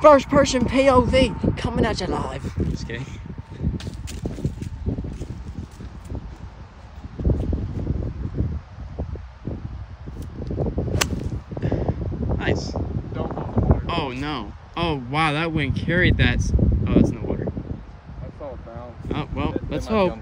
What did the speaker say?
First person POV coming at you live. Just kidding. Nice. Don't go. Oh no. Oh wow, that wind carried that. Oh, that's in the water. I saw bounce. Oh well, It- let's hope.